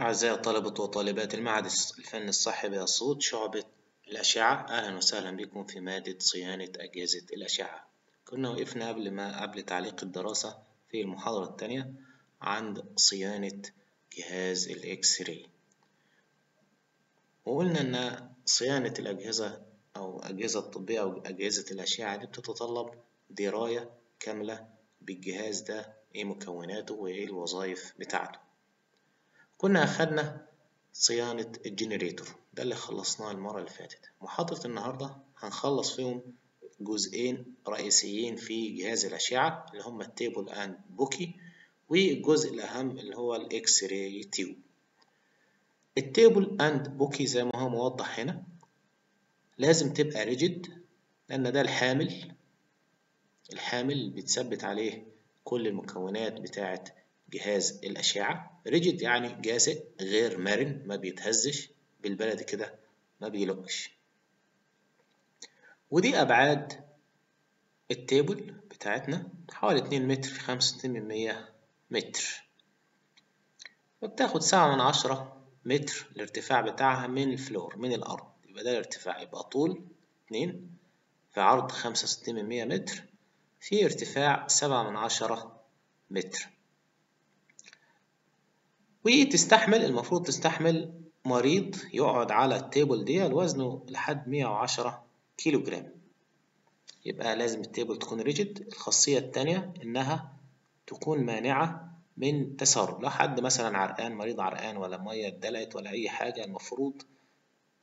أعزائي طلبة وطالبات المعهد الفني الصحي بأسيوط شعبة الأشعة أهلا وسهلا بكم في مادة صيانة أجهزة الأشعة. كنا وقفنا قبل ما قبل تعليق الدراسة في المحاضرة التانية عند صيانة جهاز الإكس راي وقلنا إن صيانة الأجهزة أو الأجهزة الطبية أو أجهزة الأشعة دي بتتطلب دراية كاملة بالجهاز ده إيه مكوناته وإيه الوظائف بتاعته. كنا أخدنا صيانة ال generator. ده اللي خلصناه المرة اللي فاتت. محاضرة النهاردة هنخلص فيهم جزئين رئيسيين في جهاز الأشعة اللي هما ال table and bucky والجزء الأهم اللي هو ال X-ray tube ال table and bucky زي ما هو موضح هنا لازم تبقى rigid لأن ده الحامل. الحامل بتثبت عليه كل المكونات بتاعة جهاز الأشعة. rigid يعني جاسئ غير مرن ما بيتهزش بالبلدي كده ما بيلقش. ودي أبعاد ال table بتاعتنا حوالي اتنين متر في خمسة وستين من مية متر. وبتاخد سبعة من عشرة متر الارتفاع بتاعها من ال floor من الأرض. يبقى ده الارتفاع يبقى طول اتنين في عرض خمسة وستين من مية متر في ارتفاع سبعة من عشرة متر. وتستحمل المفروض تستحمل مريض يقعد على ال table دي وزنه لحد مية وعشرة كيلو جرام يبقى لازم ال table تكون rigid. الخاصية التانية إنها تكون مانعة من تسرب. لو حد مثلا عرقان مريض عرقان ولا مية اتدلقت ولا أي حاجة المفروض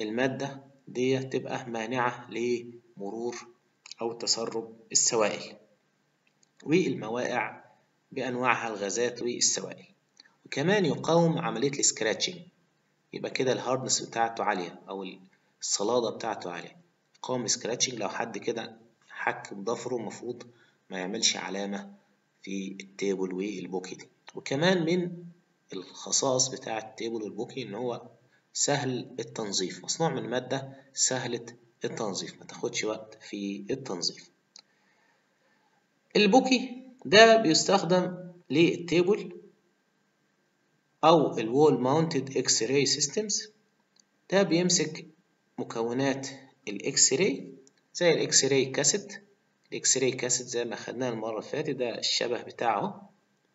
المادة دي تبقى مانعة لمرور أو تسرب السوائل والموائع بأنواعها الغازات والسوائل. وكمان يقاوم عملية ال scratching. يبقى كده ال hardness بتاعته عالية أو الصلادة بتاعته عالية. يقاوم ال scratching لو حد كده حك بضفره المفروض ما يعملش علامة في ال table وال Bucky دي. وكمان من الخصائص بتاع ال table وال Bucky إن هو سهل التنظيف. مصنوع من مادة سهلة التنظيف. ما تاخدش وقت في التنظيف. ال Bucky ده بيستخدم لل table أو ال wall mounted X-ray systems ده بيمسك مكونات ال X-ray زي ال X-ray cassette ال X-ray cassette زي ما خدناه المرة اللي فاتت ده الشبه بتاعه.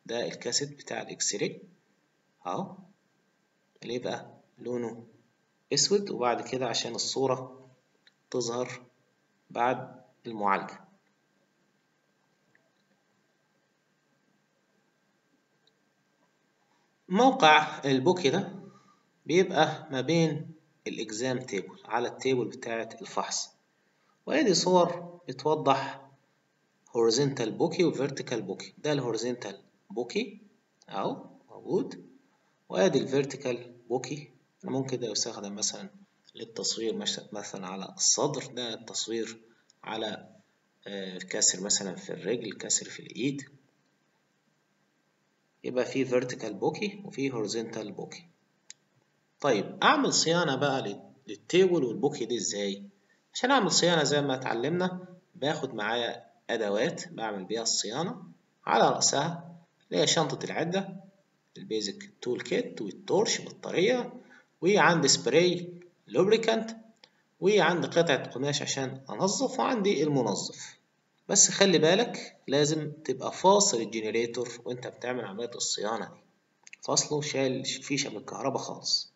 ده الكاسيت بتاع ال X-ray أهو. اللي يبقى لونه أسود وبعد كده عشان الصورة تظهر بعد المعالجة. موقع ال Bucky ده بيبقى ما بين ال exam table على ال table بتاعة الفحص وأدي صور بتوضح horizontal Bucky و vertical Bucky ده ال horizontal Bucky أهو موجود وأدي ال vertical Bucky ممكن ده يستخدم مثلا للتصوير مثلا على الصدر ده التصوير على كسر مثلا في الرجل كسر في الإيد. يبقى في vertical Bucky وفي horizontal Bucky طيب أعمل صيانة بقى لل table وال Bucky دي إزاي؟ عشان أعمل صيانة زي ما اتعلمنا باخد معايا أدوات بعمل بيها الصيانة على رأسها اللي هي شنطة العدة ال basic tool kit وال torch بطارية وعندي spray lubricant وعندي قطعة قماش عشان أنظف وعندي المنظف بس خلي بالك لازم تبقى فاصل ال generator وانت بتعمل عملية الصيانة دي. فاصله شايل فيشة من الكهرباء خالص.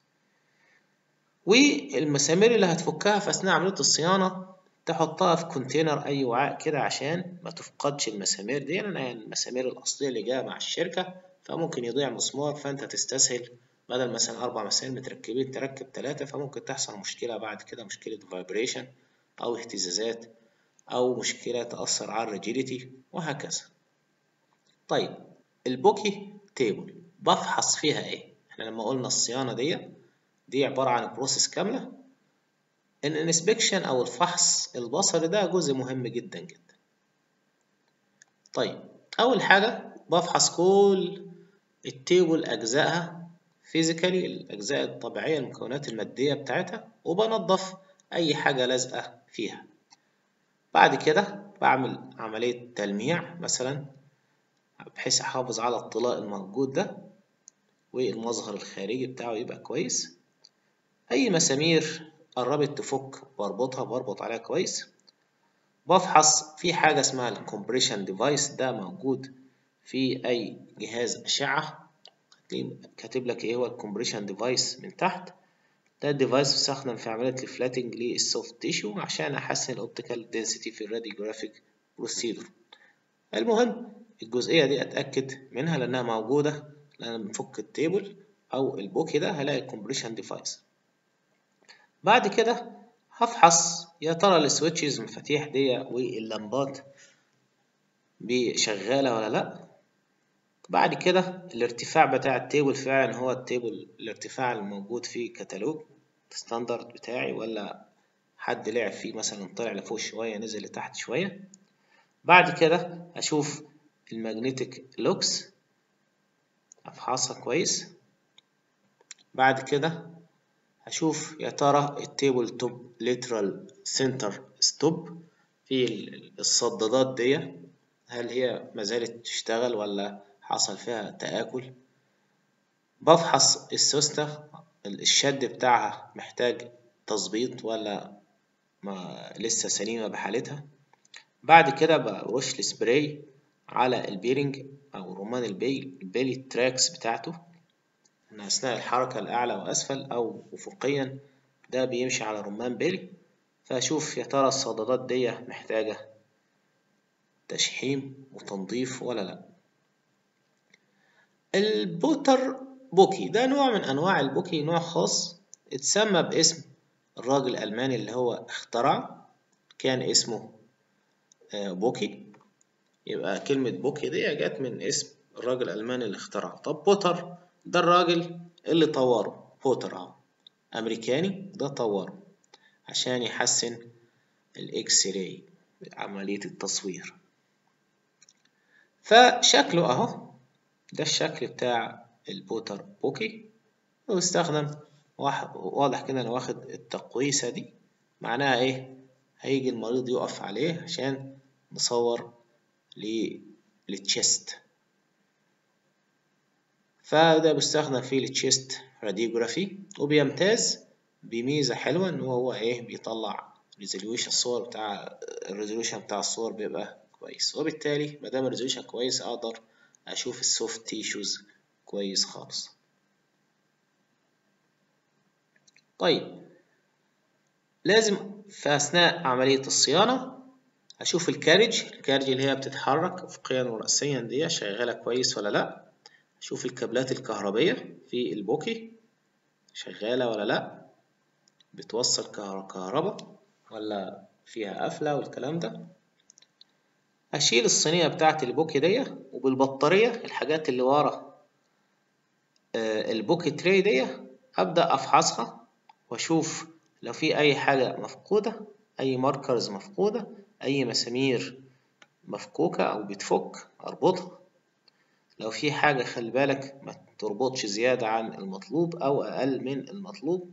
والمسامير اللي هتفكها في أثناء عملية الصيانة تحطها في container أي وعاء كده عشان ما تفقدش المسامير دي. لأن يعني المسامير الأصلية اللي جاية مع الشركة فممكن يضيع مسمار فأنت تستسهل. بدل مثلا أربع مسامير متركبين تركب تلاتة فممكن تحصل مشكلة بعد كده مشكلة vibration أو اهتزازات. أو مشكلة تأثر على ال rigidity وهكذا. طيب ال Bucky table بفحص فيها إيه؟ إحنا لما قلنا الصيانة دي دي عبارة عن process كاملة. ال inspection أو الفحص البصري ده جزء مهم جدا جدا. طيب أول حاجة بفحص كل ال table أجزائها physically الأجزاء الطبيعية المكونات المادية بتاعتها وبنضف أي حاجة لازقة فيها. بعد كده بعمل عملية تلميع مثلا بحيث أحافظ على الطلاء الموجود ده والمظهر الخارجي بتاعه يبقى كويس. أي مسامير قربت تفك بربطها بربط عليها كويس. بفحص في حاجة اسمها ال compression device ده موجود في أي جهاز أشعة. كاتب لك إيه هو ال compression device من تحت. ده ال device بيستخدم في عملية ال flattening لل soft tissue عشان أحسن ال optical density في ال radiographic procedure المهم الجزئية دي أتأكد منها لأنها موجودة لأن بنفك ال table أو ال Bucky ده هلاقي ال compression device بعد كده هفحص يا ترى ال switches المفاتيح دي واللمبات شغالة ولا لأ؟ بعد كده الارتفاع بتاع ال table فعلا هو ال table الارتفاع الموجود في كتالوج standard بتاعي ولا حد لعب فيه مثلا طلع لفوق شوية نزل لتحت شوية. بعد كده أشوف ال magnetic locks أفحصها كويس. بعد كده هشوف يا ترى ال table top lateral center stop في الصدادات دي هل هي مازالت تشتغل ولا حصل فيها تآكل. بفحص السوستة الشد بتاعها محتاج تظبيط ولا ما لسه سليمة بحالتها. بعد كده برش السبراي على ال bearing أو البي البيلي tracks بتاعته. أثناء الحركة الأعلى وأسفل أو أفقيا ده بيمشي على رمان بيلي. فأشوف يا ترى الصدادات دي محتاجة تشحيم وتنظيف ولا لأ. ال Potter Bucky. ده نوع من أنواع ال Bucky نوع خاص اتسمى باسم الراجل الألماني اللي هو اخترع. كان اسمه Bucky. يبقى كلمة Bucky دي جت من اسم الراجل الألماني اللي اخترعه. طب Potter ده الراجل اللي طوره. Potter أهو. أمريكاني ده طوره عشان يحسن ال X-ray عملية التصوير. فشكله أهو ده الشكل بتاع ال Potter-Bucky واستخدم واضح كده أنا واخد التقويسة دي. معناها إيه؟ هيجي المريض يقف عليه عشان نصور لل chest فده بيستخدم في ال chest radiography وبيمتاز بميزة حلوة إن هو إيه؟ بيطلع resolution الصور بتاع ال resolution بتاع الصور بيبقى كويس. وبالتالي مادام ال resolution كويس أقدر أشوف ال soft tissues كويس خالص. طيب لازم في أثناء عملية الصيانة أشوف ال carriage ال carriage اللي هي بتتحرك أفقيا ورأسيا دي شغالة كويس ولا لأ؟ أشوف الكابلات الكهربية في ال Bucky شغالة ولا لأ؟ بتوصل كهرباء ولا فيها قفلة والكلام ده؟ أشيل الصينية بتاعة ال Bucky دي وبالبطارية الحاجات اللي ورا ال Bucky tray دي أبدأ أفحصها وأشوف لو في أي حاجة مفقودة أي markers مفقودة أي مسامير مفكوكة أو بتفك أربطها. لو في حاجة خلي بالك ما تربطش زيادة عن المطلوب أو أقل من المطلوب.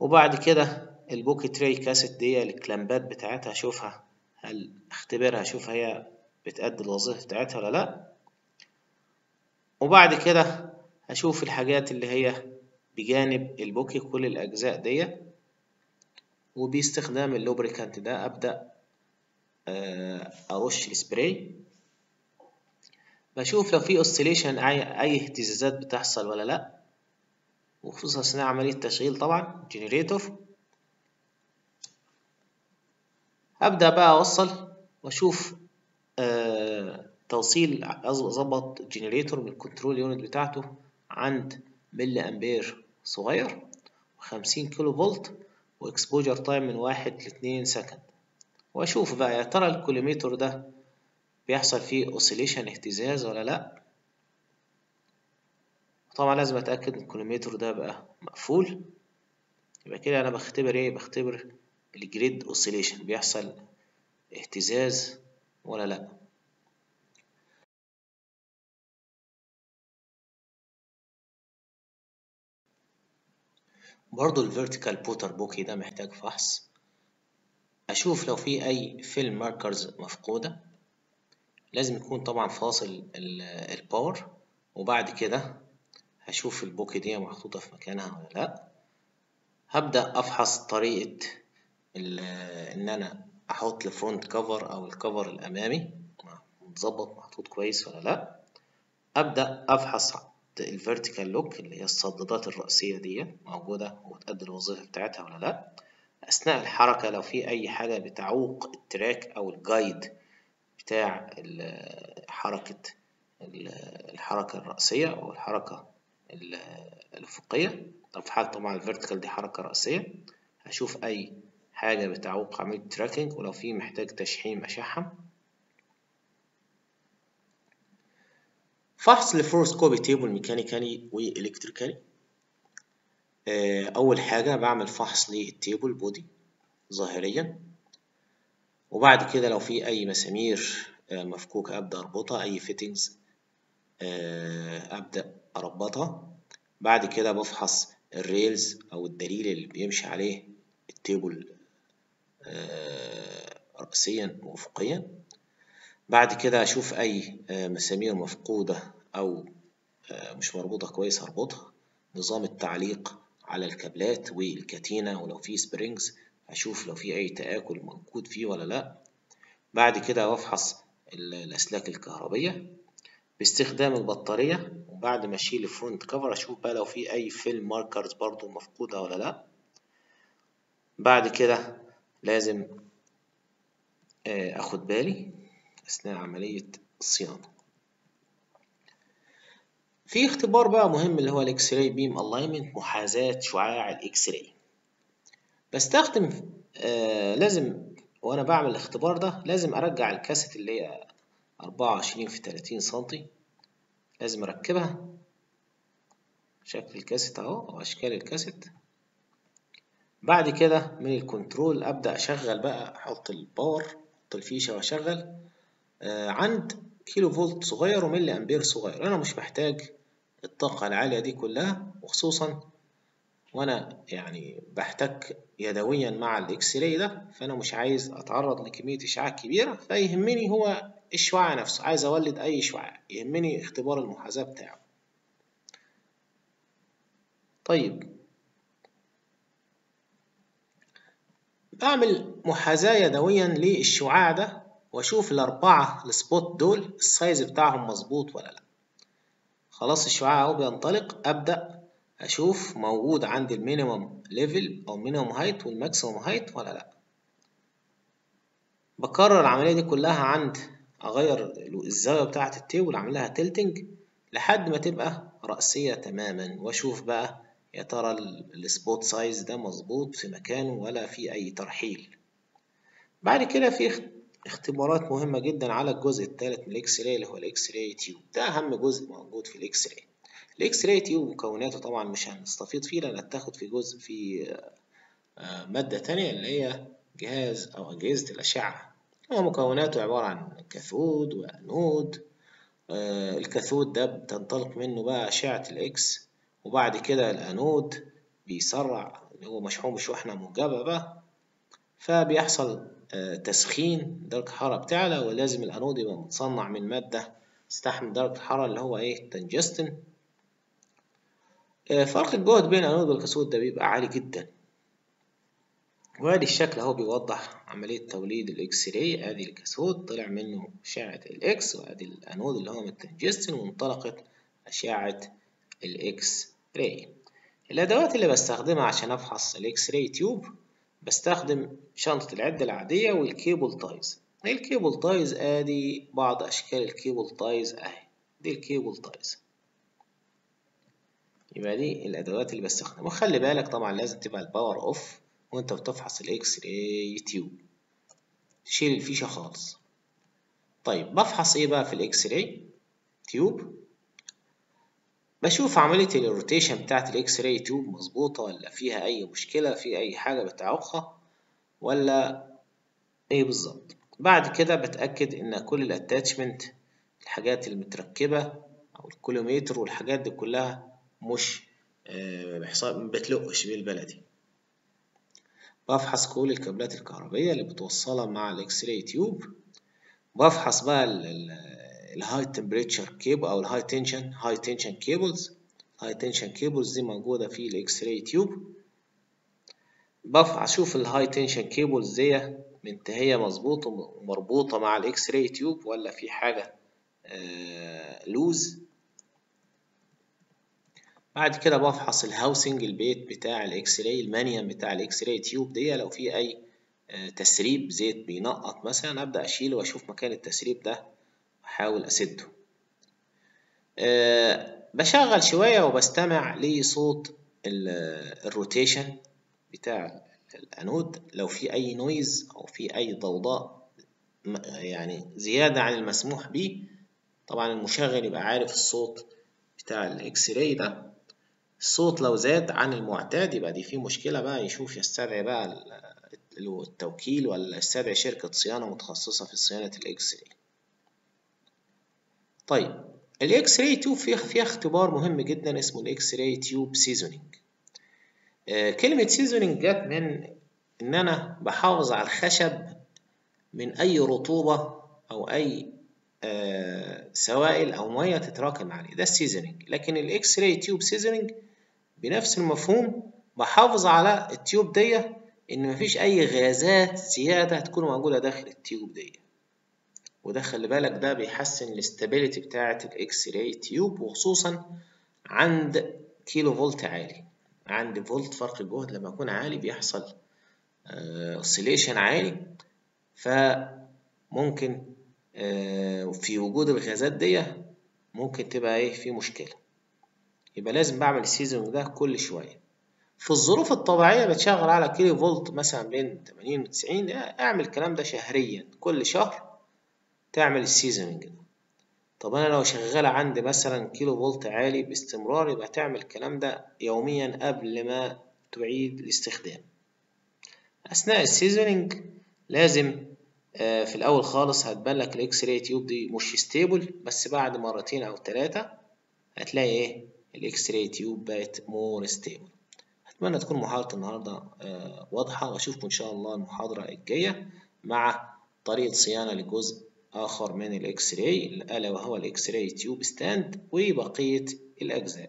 وبعد كده ال Bucky tray cassette دي ال clampات بتاعتها أشوفها هل أختبرها أشوف هي بتأدي الوظيفة بتاعتها ولا لأ. وبعد كده هشوف الحاجات اللي هي بجانب ال Bucky كل الأجزاء دي وباستخدام ال lubricant ده أبدأ أرش السبراي. بشوف لو في oscillation أي, أي اهتزازات بتحصل ولا لأ. وخصوصا أثناء عملية تشغيل طبعا generator أبدأ بقى أوصل وأشوف آه توصيل أظبط generator من ال control unit بتاعته عند ملي أمبير صغير وخمسين كيلو فولت و exposure time من واحد لاتنين second وأشوف بقى يا ترى ال collimator ده بيحصل فيه oscillation اهتزاز ولا لأ؟ طبعا لازم أتأكد إن ال collimator ده بقى مقفول. يبقى كده أنا بختبر إيه؟ بختبر ال grid oscillation بيحصل اهتزاز ولا لأ. برضو ال vertical Potter-Bucky ده محتاج فحص. أشوف لو في أي film markers مفقودة لازم يكون طبعا فاصل ال power وبعد كده هشوف ال Bucky دي محطوطة في مكانها ولا لأ. هبدأ أفحص طريقة إن أنا أحط ال front cover أو ال cover الأمامي. متظبط محطوط كويس ولا لأ. أبدأ أفحص ال vertical lock اللي هي الصدادات الرأسية دي موجودة وتأدي الوظيفة بتاعتها ولا لأ. أثناء الحركة لو في أي حاجة بتعوق ال track أو ال guide بتاع حركة الحركة الرأسية أو الحركة الأفقية. طب في حالة طبعا ال vertical دي حركة رأسية هشوف أي حاجة بتعوق عملية tracking ولو في محتاج تشحيم أشحم. فحص ال fluoroscopy table mechanically و electrically. أول حاجة بعمل فحص لل table body ظاهريا. وبعد كده لو في أي مسامير مفكوكة أبدأ أربطها أي fittings أبدأ أربطها. بعد كده بفحص ال rails أو الدليل اللي بيمشي عليه ال table رأسيا وأفقيا بعد كده أشوف أي مسامير مفقودة أو مش مربوطة كويس أربطها. نظام التعليق على الكابلات والكتينة ولو في springs أشوف لو في أي تآكل موجود فيه ولا لأ. بعد كده بفحص الأسلاك الكهربية باستخدام البطارية. وبعد ما أشيل ال front cover أشوف بقى لو في أي film markers برضو مفقودة ولا لأ. بعد كده لازم أخد بالي. أثناء عملية الصيانة. في اختبار بقى مهم اللي هو ال X-ray beam alignment محاذاة شعاع ال X-ray. بستخدم آه لازم وأنا بعمل الاختبار ده لازم أرجع الكاسيت اللي هي أربعة وعشرين في تلاتين سنتي لازم أركبها. شكل الكاسيت أهو أو أشكال الكاسيت. بعد كده من ال control أبدأ أشغل بقى أحط ال power أحط الفيشة وأشغل. عند كيلو فولت صغير وملي أمبير صغير. أنا مش محتاج الطاقة العالية دي كلها وخصوصا وأنا يعني بحتك يدويا مع الإكس راي ده فأنا مش عايز أتعرض لكمية إشعاع كبيرة. فيهمني هو الشعاع نفسه. عايز أولد أي شعاع يهمني اختبار المحاذاة بتاعه. طيب. بعمل محاذاة يدويا للشعاع ده. واشوف الأربعة ال spot دول ال size بتاعهم مظبوط ولا لا. خلاص الشعاع أهو بينطلق أبدأ أشوف موجود عندي ال minimum level أو minimum height وال maximum height ولا لا. بكرر العملية دي كلها عند أغير الزاوية بتاعة ال table اعمل لها tilting لحد ما تبقى رأسية تماما. وأشوف بقى يا ترى ال spot size ده مظبوط في مكانه ولا في أي ترحيل. بعد كده في اختبارات مهمة جدا على الجزء الثالث من ال X-ray اللي هو ال X-ray tube. ده أهم جزء موجود في ال X-ray ال X-ray tube مكوناته طبعا مش هنستفيض فيه لأن هتاخد في جزء في مادة تانية اللي هي جهاز أو أجهزة الأشعة. هو مكوناته عبارة عن كاثود وأنود الكاثود ده بتنطلق منه بقى أشعة ال X وبعد كده الأنود بيسرع اللي هو مشحون بشحنة موجبة بقى. فبيحصل تسخين درجة الحرارة بتعلى ولازم الأنود يبقى متصنع من مادة تستحمل درجة الحرارة اللي هو إيه؟ التنجستن فرق الجهد بين الأنود والكاثود ده بيبقى عالي جدا. وأدي الشكل أهو بيوضح عملية توليد ال X-ray أدي الكاثود طلع منه أشعة ال X وأدي الأنود اللي هو من التنجستن وانطلقت أشعة ال X-ray الأدوات اللي بستخدمها عشان أفحص ال X-ray tube بستخدم شنطة العدة العادية وال cable ties. ال cable ties آدي بعض أشكال ال cable ties أهي. دي ال cable ties. يبقى دي الأدوات اللي بستخدمها. وخلي بالك طبعا لازم تبقى ال power off وأنت بتفحص ال X-ray tube. تشيل الفيشة خالص. طيب بفحص إيه بقى في ال X-ray tube. بشوف عملية ال rotation بتاعت ال X-ray tube مظبوطة ولا فيها أي مشكلة في أي حاجة بتعوقها ولا إيه بالظبط. بعد كده بتأكد إن كل ال attachment الحاجات المتركبة أو ال collimator والحاجات دي كلها مش بيحصل مبتلقش بالبلدي بفحص كل الكابلات الكهربية اللي بتوصلها مع ال X-ray tube بفحص بقى ال high temperature cable أو ال high tension high tension cables high tension cables دي موجودة في ال X-ray tube بفحص أشوف ال high tension cables دي منتهيه مظبوطة ومربوطة مع ال X-ray tube ولا في حاجة آه loose بعد كده بفحص ال housing البيت بتاع ال X-ray المانيوم بتاع ال X-ray tube دي لو في أي آه تسريب زيت بينقط مثلا أبدأ أشيله وأشوف مكان التسريب ده واحاول أسده. أه بشغل شوية وبستمع لصوت ال rotation بتاع الأنود لو في أي noise أو في أي ضوضاء يعني زيادة عن المسموح به طبعا المشغل يبقى عارف الصوت بتاع ال X-ray ده. الصوت لو زاد عن المعتاد يبقى دي فيه مشكلة بقى. يشوف يستدعي بقى التوكيل ولا يستدعي شركة صيانة متخصصة في صيانة ال X-ray طيب ال X-ray tube فيها فيها اختبار مهم جدا اسمه ال X-ray tube seasoning كلمة seasoning جت من إن أنا بحافظ على الخشب من أي رطوبة أو أي آه سوائل أو مية تتراكم عليه. ده ال seasoning لكن ال X-ray tube seasoning بنفس المفهوم بحافظ على ال tube دي إن مفيش أي غازات زيادة تكون موجودة داخل ال tube دي وده خلي بالك ده بيحسن ال stability بتاعة ال X-ray tube وخصوصا عند كيلو فولت عالي. عند فولت فرق الجهد لما يكون عالي بيحصل oscillation عالي. فممكن في وجود الغازات دي ممكن تبقى إيه في مشكلة. يبقى لازم بعمل ال season ده كل شوية. في الظروف الطبيعية بتشغل على كيلو فولت مثلا بين 80 و 90 أعمل الكلام ده شهريا كل شهر. تعمل ال seasoning ده. طب أنا لو شغالة عندي مثلا كيلو فولت عالي باستمرار يبقى تعمل الكلام ده يوميا قبل ما تعيد الاستخدام. أثناء ال seasoning لازم آه في الأول خالص هتبان لك ال X-ray tube دي مش stable بس بعد مرتين أو ثلاثة هتلاقي إيه؟ ال X-ray tube بقت more stable أتمنى تكون محاضرة النهاردة آه واضحة وأشوفكم إن شاء الله المحاضرة الجاية مع طريقة صيانة لجزء آخر من ال X-ray ألا وهو ال X-ray tube stand وبقية الأجزاء.